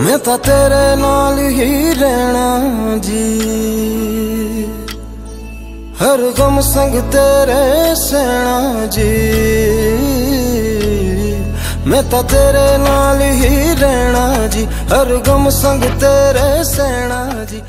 ਤਾਂ ਤੇਰੇ ਨਾਲ ਹੀ ਰਹਿਣਾ ਜੀ ਹਰ ਗਮ ਸੰਗ ਤੇਰੇ ਸਹਿਣਾ ਜੀ ਮੈਂ ਤਾਂ ਤੇਰੇ ਨਾਲ ਹੀ ਰਹਿਣਾ ਜੀ ਹਰ ਗਮ ਸੰਗ ਤੇਰੇ ਸਹਿਣਾ ਜੀ